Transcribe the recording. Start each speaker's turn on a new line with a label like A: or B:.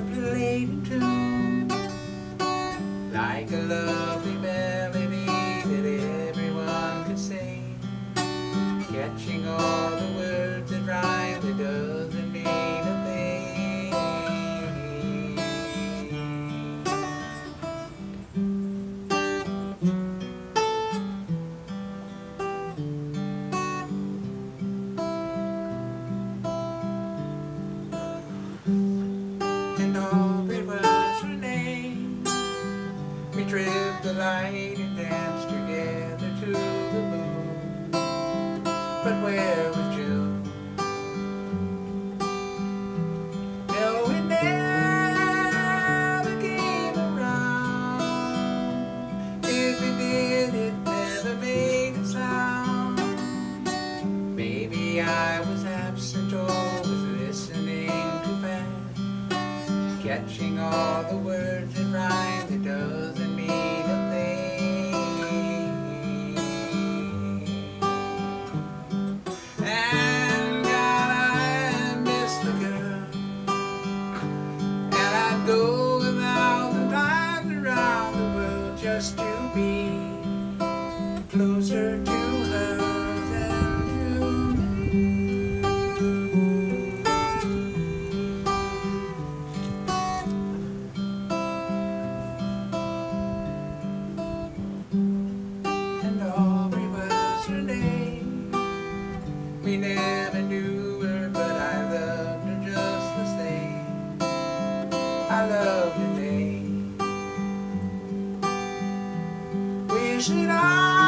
A: played in tune Like a lovely melody that everyone could sing. Catching all the words danced together to the moon. But where was June? No, it never came around. If it did, it never made a sound. Maybe I was absent or was listening too fast. Catching all the words that rhyme that doesn't just to be closer to her than me and Aubrey was her name. We never knew her, but I loved her just the same. I girar.